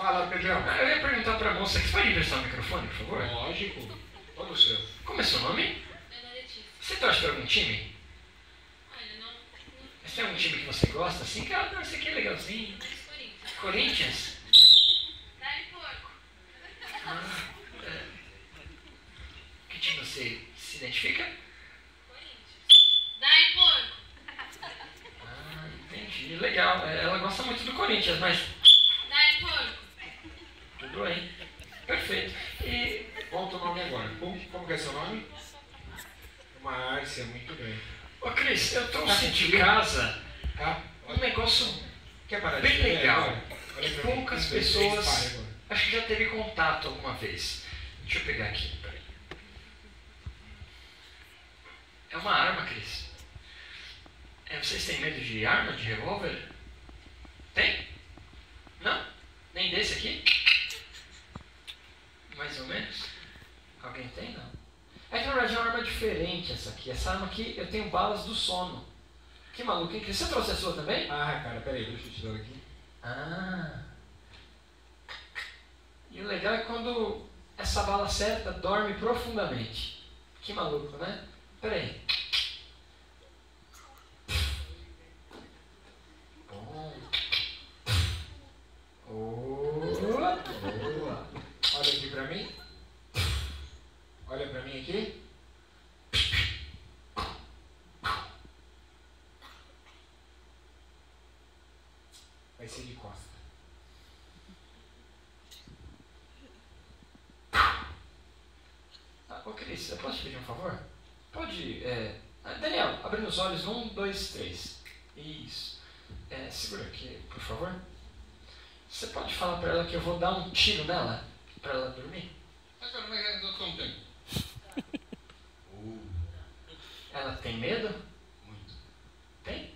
Fala, Pedrão. Ah, Eu ia perguntar pra moça, você pode emprestar o microfone, por favor? Lógico. Todo seu. Como é seu nome? Ana Letícia. Você torce pra algum time? Olha, não. Mas tem algum time que você gosta? Assim, cara, não, esse aqui é legalzinho. Corinthians. Corinthians? Dá-lhe porco. Ah, é. Que time você se identifica? Corinthians. Dá-lhe porco. Ah, entendi. Legal. É, Ela gosta muito do Corinthians, mas. Tudo bem. Perfeito. E Conta o nome agora. Como, como que é seu nome? Márcia, muito bem. Ô Cris, eu Tá trouxe de sentindo? casa Tá? um negócio, Bem legal. agora? Olha E pra poucas pessoas- acho que já teve contato alguma vez. Deixa eu pegar aqui, peraí. É uma arma, Cris. É, vocês têm medo de arma, de revólver? Tem? Não? Nem desse aqui? Mais ou menos? Alguém tem, não? É que na verdade é uma arma diferente essa aqui. Essa arma aqui eu tenho balas do sono. Que maluco, hein? Você trouxe a sua também? Ah, cara, peraí, deixa eu te dar aqui. Ah. E o legal é quando essa bala certa dorme profundamente. Que maluco, né? Peraí. Bom. Boa. Boa. Olha aqui pra mim. Olha pra mim aqui. Vai ser de costa. Ah, ô Cris, eu posso te pedir um favor? Pode. É... Daniel, abrindo os olhos. Um, dois, três. Isso. É, segura aqui, por favor. Você pode falar pra ela que eu vou dar um tiro nela? Pra ela dormir? Mas como Ela tem medo? muito. Tem?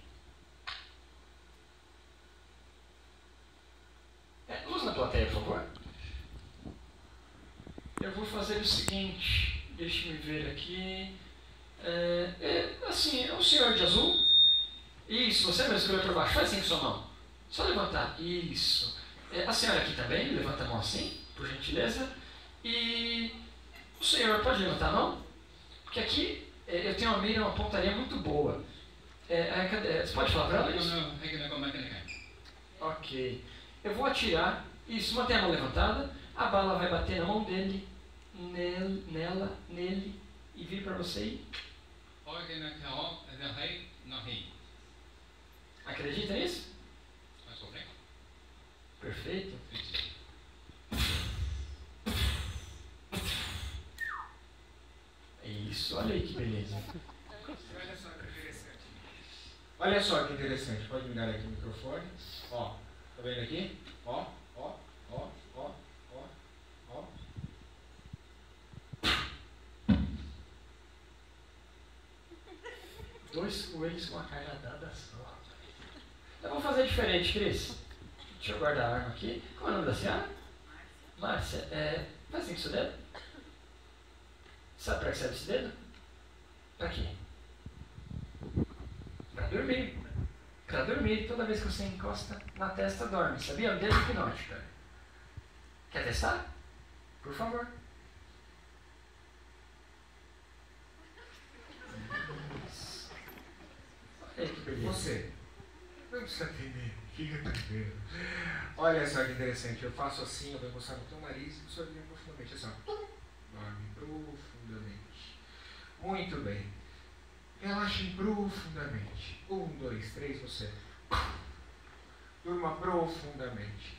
É, luz na plateia, por favor. Eu vou fazer o seguinte. Deixa eu ver aqui. É, é, assim, é o senhor de azul. Isso, você mesmo escolheu por baixo. Faz assim com sua mão. Só levantar. Isso. É, a senhora aqui também, levanta a mão assim, por gentileza. E o senhor pode levantar a mão? Porque aqui é, eu tenho uma mira, uma pontaria muito boa. É, cadê? Você pode falar para ela isso? não, é não é é. Ok. Eu vou atirar. Isso, mantém a mão levantada. A bala vai bater na mão dele, nel, nela, nele e vir para você e é acredita nisso? Perfeito. Isso, olha aí que beleza. Olha só que interessante. Olha só que interessante. Pode me dar aqui o microfone. Ó, tá vendo aqui? Ó, ó, ó, ó. Dois coelhos com a cara dada só. Eu vou fazer diferente, Cris. Deixa eu guardar a arma aqui. Qual é o nome da senhora? Márcia. É, faz assim com seu dedo. Sabe para que serve esse dedo? Pra quê? Pra dormir. Pra dormir. Toda vez que você encosta na testa, dorme. Sabia? O dedo hipnótico. Quer testar? Por favor. Isso. Olha aí que beleza. Você. Não precisa. Fica tranquilo. Olha só que interessante. Eu faço assim, eu vou encostar no teu nariz e vai profundamente. Assim, ó. Dorme profundamente. Muito bem. Relaxem profundamente. Um, dois, três, você. Durma profundamente.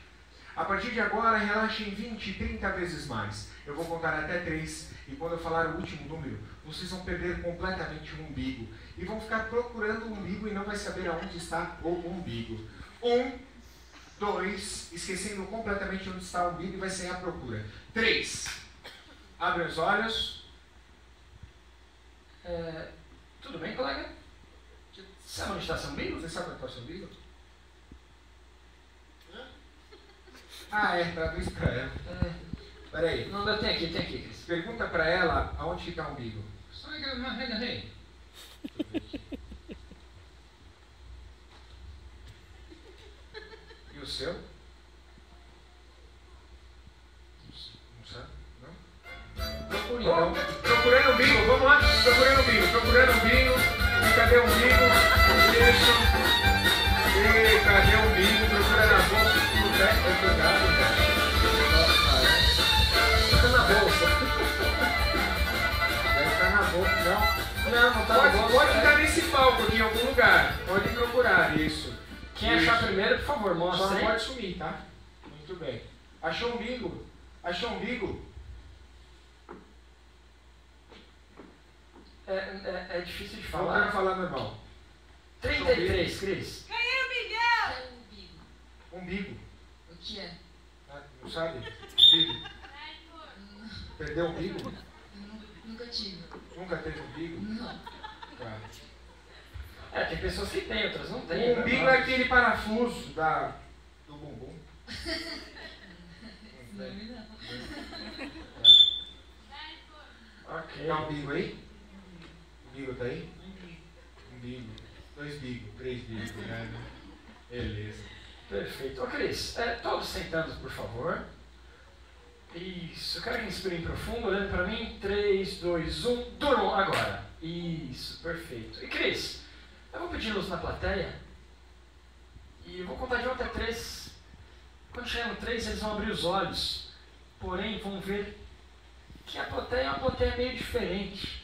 A partir de agora, relaxem 20, 30 vezes mais. Eu vou contar até três e quando eu falar o último número, vocês vão perder completamente o umbigo e vão ficar procurando o umbigo e não vai saber aonde está o umbigo. Um, dois, esquecendo completamente onde está o umbigo e vai sair à procura. Três. Abre os olhos. É, tudo bem, colega? Sabe onde está seu umbigo? Você sabe onde está seu umbigo? Ah, é, traduz pra ela. É. Peraí. Não, não, tem aqui, tem aqui, Cris. Pergunta pra ela aonde fica o umbigo. Sogra Marrega Rei. E o seu? Não sabe? Não? Procure, então. Não. Não, não tá Pode, pode estar nesse palco aqui em algum lugar. Pode procurar isso. Quem Isso. achar primeiro, por favor, Só mostra. não hein? pode sumir, tá? Muito bem. Achou o umbigo? Achou o umbigo? É, é, é difícil de Voltando a falar. falar normal. 33, Cris. Umbigo. O que é? Ah, Não sabe? Umbigo. Perdeu o umbigo? Tive. Nunca teve umbigo? Não. Cara. É, tem pessoas que têm, outras não têm. O né? umbigo é aquele parafuso da, do bumbum. Não, não. Porco. Ok. Tá o umbigo aí? Umbigo tá aí? Umbigo. Dois bigos, três bigos, né? Beleza. Perfeito. Ô Cris, é, todos sentados, por favor. Quero que inspirem profundo, olhando para mim. 3, 2, 1. Durmam agora. Isso, perfeito. E Cris, eu vou pedir luz na plateia. E vou contar de 1 até 3. Quando chegar no 3, eles vão abrir os olhos. Porém, vão ver que a plateia é uma plateia meio diferente.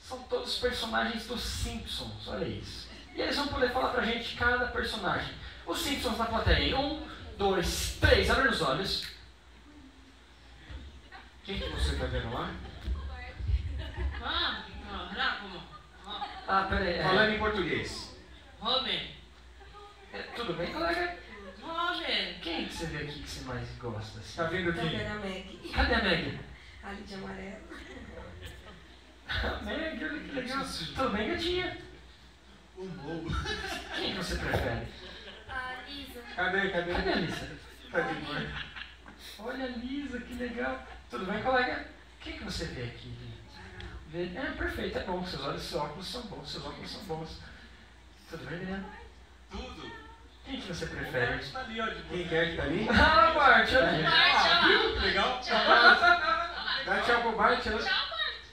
São todos personagens dos Simpsons, olha isso. E eles vão poder falar pra gente cada personagem. Os Simpsons na plateia. Um, dois, três, abre os olhos. Quem que você tá vendo lá? Ah, ah, peraí. É, Falando em português. Robin, é, tudo bem, colega? Robin, Quem que você vê aqui que você mais gosta? assim? Tá vendo Tá aqui? vendo a Meg? Cadê a Meg? Ali de amarelo. A Meg, olha que legal. Tudo bem, gatinha? Quem que você prefere? A Lisa. Cadê, cadê? Cadê a Lisa? Tá de boa. Olha a Lisa, que legal. Tudo bem, colega? Quem que você vê aqui? Vê? É, perfeito, é bom. Seus olhos, seus óculos são bons, seus óculos são bons. Tudo bem, Adriano? Tudo. Quem que você prefere? Tá ali, ó, de Quem que é que tá ali? Ah, olha lá. Viu? Legal? Dá tchau pro Bart, né? Tchau,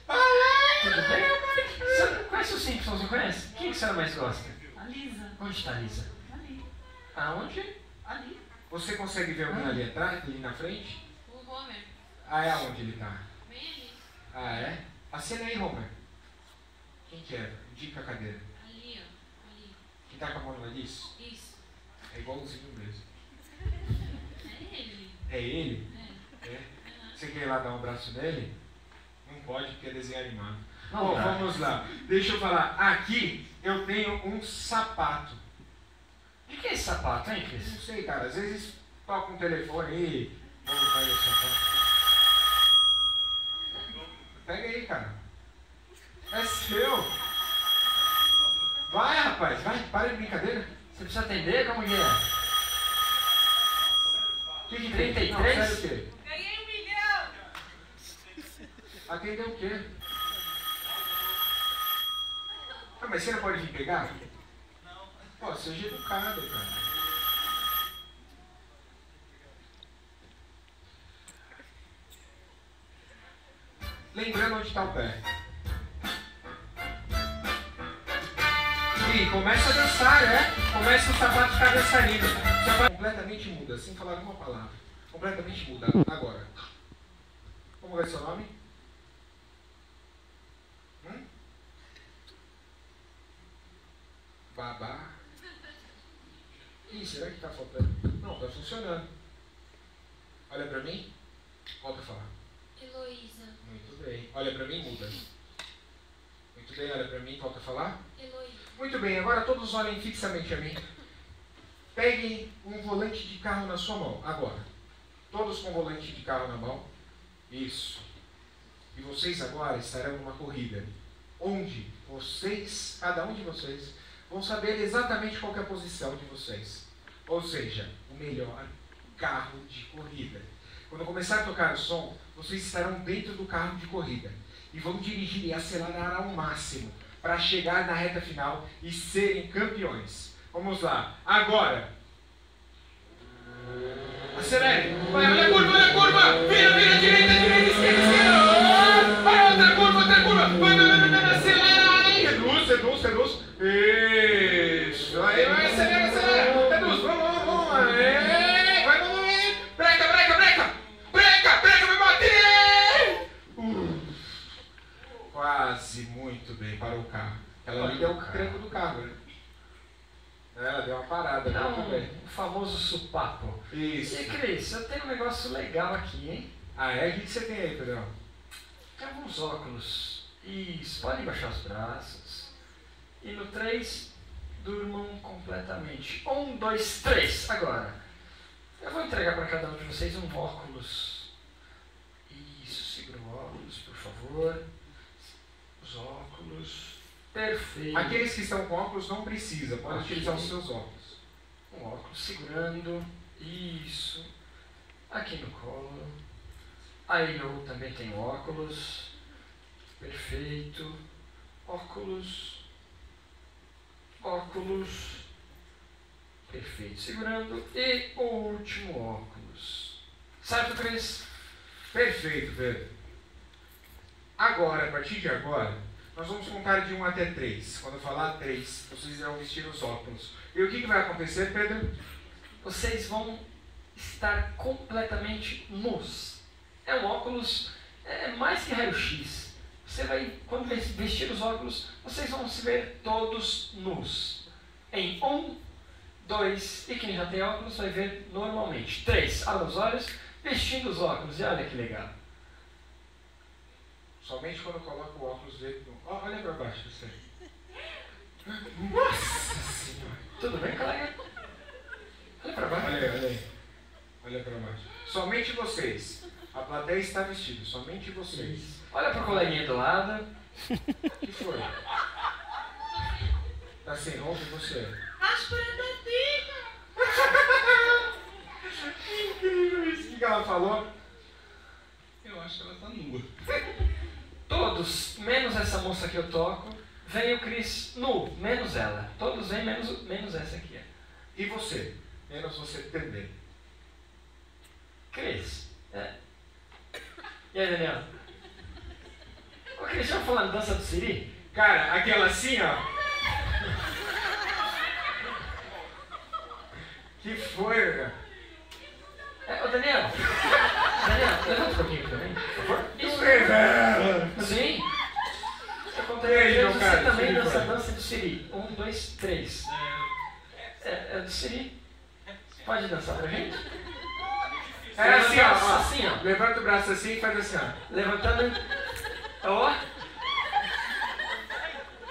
Bart. Tudo bem? Você conhece os Simpsons, não conhece? Quem que você mais gosta? a Lisa, Onde está a Lisa? ali, Aonde? ali. Você consegue ver alguém ali atrás, ali na frente? O. Ah, é aonde ele tá? Bem ali. Ah, é? Acena aí, Homer. Quem que é? Indica a cadeira. Ali, ó. Ali. Quem tá com a mão no nariz? Isso. É igualzinho mesmo. É ele. É ele? É. É. Você quer ir lá dar um abraço nele? Não pode, porque é desenho animado. Não Bom, vamos lá. Deixa eu falar. Aqui eu tenho um sapato. O que é esse sapato, hein, Cris? Não sei, cara. Às vezes toca um telefone e. Vamos usar esse sapato. Pega aí, cara. É seu. Vai, rapaz. Vai. Para de brincadeira. Você precisa atender? Como que é? O que, que tem? 33? Não, sério o quê? Ganhei um milhão! Atender o quê? Ah, mas você não pode vir pegar? Não. Pô, seja educado, cara. Lembrando onde está o pé. E começa a dançar, é? Começa o sapato ficar dançarino. Sapato completamente muda, sem falar uma palavra. Completamente muda. Agora. Como vai ser o nome? Hum? Babá. Ih, será que tá faltando? Não, tá funcionando. Olha pra mim. Volta a falar. Heloísa. Muito bem. Olha pra mim, muda. Muito bem, olha pra mim, volta a falar. Heloísa. Muito bem, agora todos olhem fixamente a mim. Peguem um volante de carro na sua mão, agora. Todos com volante de carro na mão. Isso. E vocês agora estarão numa corrida. Onde vocês, cada um de vocês, vão saber exatamente qual é a posição de vocês. Ou seja, o melhor carro de corrida. Quando começar a tocar o som, vocês estarão dentro do carro de corrida e vão dirigir e acelerar ao máximo para chegar na reta final e serem campeões. Vamos lá, agora! Acelere! Vai, olha a curva, olha a curva! Vira, vira, direita, negócio legal aqui, hein? Ah, é? O que você tem aí, Pedrão? Tem alguns óculos. Isso, podem baixar os braços. E no 3, durmam completamente. Um, dois, três. Agora, eu vou entregar para cada um de vocês um óculos. Isso, segura o óculos, por favor. Os óculos. Perfeito. Aqueles que estão com óculos não precisa, pode Ok. utilizar os seus óculos. Um óculos segurando. Isso. Aqui no colo. Aí eu também tenho óculos. Perfeito. Óculos. Óculos. Perfeito. Segurando. E o último óculos. Certo, Cris? Perfeito, Pedro. Agora, a partir de agora, nós vamos contar de 1 até 3. Quando eu falar 3, vocês irão vestir os óculos. E o que, que vai acontecer, Pedro? Vocês vão estar completamente nus. É um óculos é mais que raio-x. Você vai, quando vestir os óculos, vocês vão se ver todos nus. Em um, dois, e quem já tem óculos vai ver normalmente. Três, abra os olhos, vestindo os óculos. E olha que legal. Somente quando eu coloco o óculos dele. no- Ó, olha pra baixo, você. Nossa Senhora! Tudo bem, colega? Olha pra baixo. Olha aí, olha aí. Olha pra baixo. Somente vocês. A plateia está vestida, somente vocês. Olha pro coleguinha do lado. O que foi? Tá sem roupa e você? Raspura da tica. Incrível isso. O que que ela falou? Eu acho que ela tá nua. Todos, menos essa moça que eu toco, vem o Cris nu, menos ela. Todos vêm, menos, menos essa aqui. E você? Menos você também. Cris, é. E aí, Daniel? Ô, Cris, já falando dança do Siri? Cara, aquela assim, ó. Que foi, cara? É, ô, Daniel. Daniel, levanta um pouquinho mim, por favor. Não revela. Sim. Eu meu você cara, também Siri dança dança do Siri. Um, dois, três. É, é do Siri. Pode dançar pra gente? É assim, ó. Assim, ó. Levanta o braço assim e faz assim, ó. Levantando. Ó.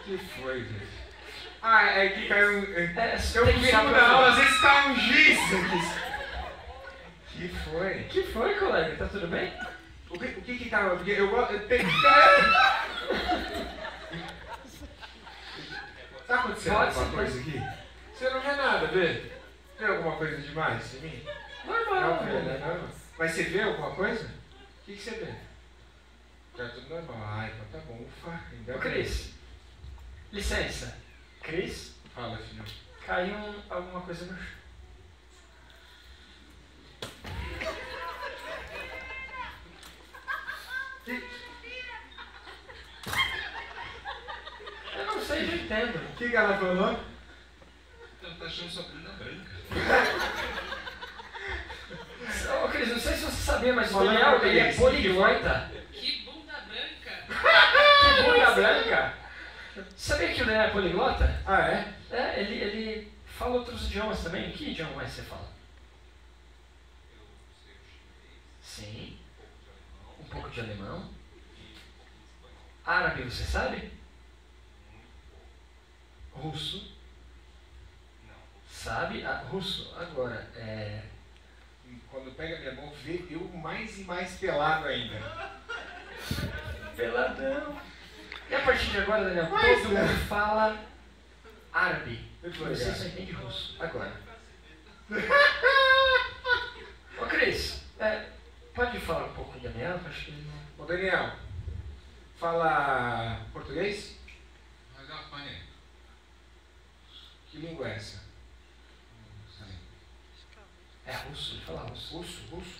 Que foi, gente? Ah, é que caiu. um- é- É, Eu tem costumo dar aula, às vezes cai um giz aqui. Que foi? Que foi, colega? Tá tudo bem? O que, o que que tá? Porque eu gosto. tenho- Tá acontecendo Pode alguma coisa aqui? Você não vê nada, vê? Vê alguma coisa demais em mim? Normal. Não vê, né? Não. Mas você vê alguma coisa? O que, que você vê? Tá tudo normal. Ah, então tá bom. Ufa, ainda Ô. Cris. Licença. Cris, Fala, filho. caiu um- alguma coisa no chão. Eu não sei, não entendo. O que, que ela falou? Ela tá achando sua prenda branca. Cris, não sei se você sabia, mas o Daniel, ele é poliglota. Que bunda branca. Que bunda branca. Sabia que o Daniel é poliglota? Ah, é? É, ele, ele fala outros idiomas também. Que idioma mais você fala? Sim. Um pouco de alemão. Árabe, você sabe? Russo. Sabe? Ah, russo. Agora, é... Quando pega minha mão, vê eu mais e mais pelado ainda. Peladão. E a partir de agora, Daniel, Mas, todo mundo fala árabe. Você só entende russo. Agora. Ô, Cris, é, pode falar um pouco com o Daniel? Acho que ele não... Ô, Daniel, fala português? Que língua é essa? É russo, ele fala russo. Russo, russo?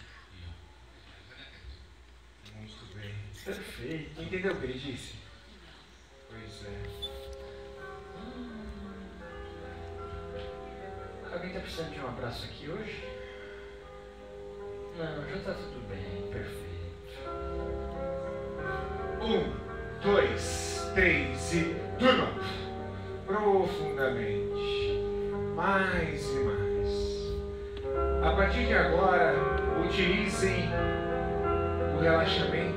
Muito bem. Perfeito. Entendeu o que ele disse? Pois é. Alguém tá precisando de um abraço aqui hoje? Não, já tá tudo bem. Perfeito. Um, dois, três e durma profundamente. mais e mais. A partir de agora, utilizem o relaxamento